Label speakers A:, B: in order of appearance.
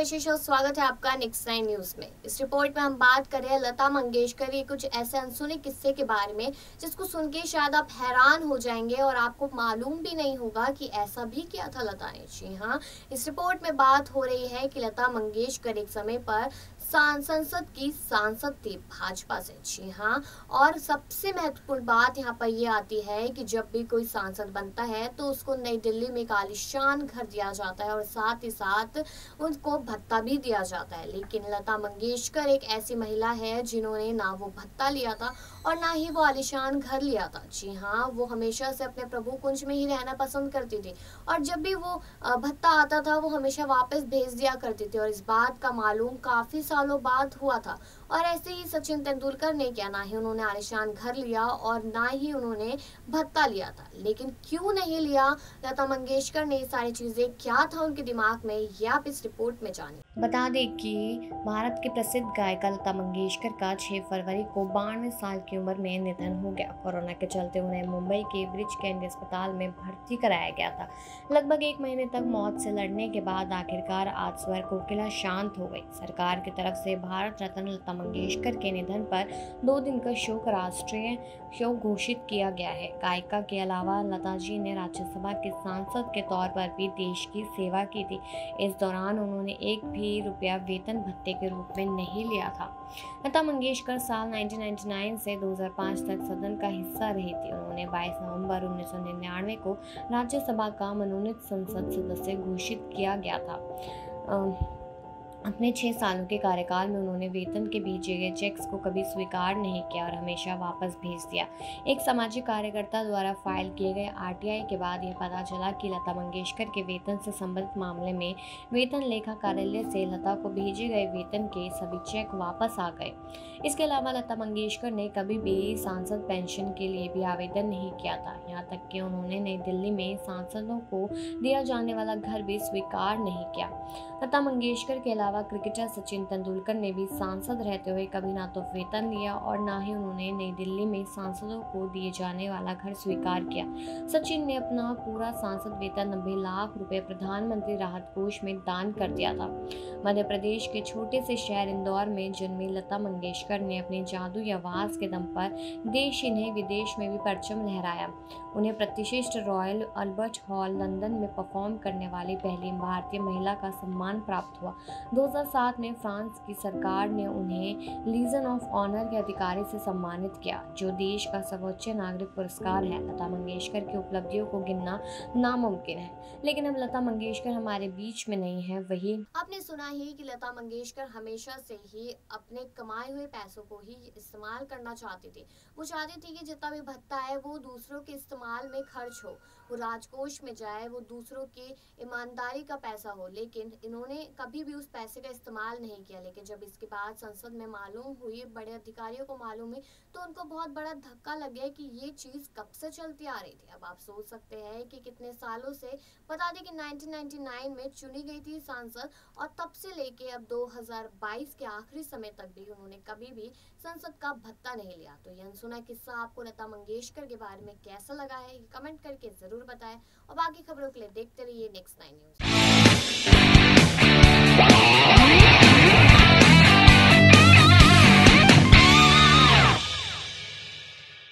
A: रजनीश और स्वागत है आपका नेक्स्ट नाइन न्यूज़ में। इस रिपोर्ट में हम बात कर रहे हैं लता मंगेशकर के कुछ ऐसे अनसुने किस्से के बारे में, जिसको सुन के शायद आप हैरान हो जाएँगे और आपको मालूम भी नहीं होगा कि ऐसा भी किया था लता ने। जी हाँ इस रिपोर्ट में बात हो रही है कि लता मंगेशकर एक समय पर संसद की सांसद थी भाजपा से। जी हाँ और सबसे महत्वपूर्ण बात यहाँ पर यह आती है कि जब भी कोई सांसद बनता है तो उसको नई दिल्ली में एक आलिशान घर दिया जाता है और साथ ही साथ उनको भत्ता भी दिया जाता है। लेकिन लता मंगेशकर एक ऐसी महिला है जिन्होंने ना वो भत्ता लिया था और ना ही वो आलिशान घर लिया था। जी हाँ वो हमेशा से अपने प्रभु कुंज में ही रहना पसंद करती थी और जब भी वो भत्ता आता था, वो हमेशा वापस भेज दिया करती थी और इस बात का मालूम काफ़ी सालों बाद हुआ था। और ऐसे ही सचिन तेंदुलकर ने क्या, ना ही उन्होंने आलिशान घर लिया और ना ही उन्होंने भत्ता लिया था। लेकिन क्यों नहीं लिया? लता मंगेशकर ने सारी चीज़ें, क्या था उनके दिमाग में, ये आप इस रिपोर्ट में जाने।
B: बता दें कि भारत के प्रसिद्ध गायिका लता मंगेशकर का 6 फरवरी को बानवे साल की उम्र में निधन हो गया। कोरोना के चलते उन्हें मुंबई के ब्रिज कैंडी अस्पताल में भर्ती कराया गया था। लगभग एक महीने तक मौत से लड़ने के बाद आखिरकार आज स्वर कोकिला शांत हो गई। सरकार की तरफ़ से भारत रत्न लता मंगेशकर के निधन पर दो दिन का शोक राष्ट्रीय शोक घोषित किया गया है। गायिका के अलावा लता जी ने राज्यसभा के सांसद के तौर पर भी देश की सेवा की थी। इस दौरान उन्होंने एक भी रुपया वेतन भत्ते के रूप में नहीं लिया था। लता मंगेशकर साल 1999 से 2005 तक सदन का हिस्सा रही थी। उन्होंने 22 नवंबर उन्नीस सौ निन्यानवे को राज्यसभा का मनोनीत संसद सदस्य घोषित किया गया था। अपने छः सालों के कार्यकाल में उन्होंने वेतन के भेजे गए चेक्स को कभी स्वीकार नहीं किया और हमेशा वापस भेज दिया। एक सामाजिक कार्यकर्ता द्वारा फ़ाइल किए गए आरटीआई के बाद यह पता चला कि लता मंगेशकर के वेतन से संबंधित मामले में वेतन लेखा कार्यालय से लता को भेजे गए वेतन के सभी चेक वापस आ गए। इसके अलावा लता मंगेशकर ने कभी भी सांसद पेंशन के लिए भी आवेदन नहीं किया था। यहाँ तक कि उन्होंने नई दिल्ली में सांसदों को दिया जाने वाला घर भी स्वीकार नहीं किया। लता मंगेशकर के अलावा अलावा क्रिकेटर सचिन तेंदुलकर ने भी सांसद रहते हुए कभी ना तो वेतन लिया और ना ही उन्होंने नई दिल्ली में सांसदों को दिए जाने वाला घर स्वीकार किया। सचिन ने अपना पूरा सांसद वेतन नब्बे लाख रुपए प्रधानमंत्री राहत कोष में दान कर दिया था। मध्य प्रदेश के छोटे से शहर इंदौर में जन्मी लता मंगेशकर ने अपने जादू आवाज़ के दम पर देश इन्हें विदेश में भी परचम लहराया। उन्हें प्रतिष्ठित रॉयल अल्बर्ट हॉल लंदन में परफॉर्म करने वाली पहली भारतीय महिला का सम्मान प्राप्त हुआ। 2007 में फ्रांस की सरकार ने उन्हें लीजन ऑफ़ ऑनर के अधिकारी से सम्मानित किया, जो देश का सर्वोच्च नागरिक पुरस्कार है। लता मंगेशकर की उपलब्धियों को गिनना नामुमकिन है, लेकिन अब लता मंगेशकर हमारे बीच में नहीं है, वही
A: आपने सुना ही कि लता मंगेशकर हमेशा से ही अपने कमाए हुए पैसों को ही इस्तेमाल करना चाहती थी। वो चाहती थी कि जितना भी भत्ता है, वो दूसरों के इस्तेमाल में खर्च हो। वो राजकोष में जाए, वो दूसरों के ईमानदारी का पैसा हो, लेकिन इन्होंने कभी भी उस पैसे पैसे का इस्तेमाल नहीं किया, लेकिन जब इसके बाद संसद में मालूम हुई, बड़े अधिकारियों को मालूम हुई तो उनको बहुत बड़ा धक्का लग गया कि ये चीज़ कब से चलती आ रही थी। अब आप सोच सकते हैं कि कितने सालों से बता दें कि 1999 में चुनी गई थी सांसद, और तब से लेके अब 2022 के आखिरी समय तक भी उन्होंने कभी भी संसद का भत्ता नहीं लिया। तो ये अनसुना किस्सा आपको लता मंगेशकर के बारे में कैसा लगा है कमेंट करके ज़रूर बताएँ। और बाकी खबरों के लिए देखते रहिए नेक्स्ट नाइन न्यूज़।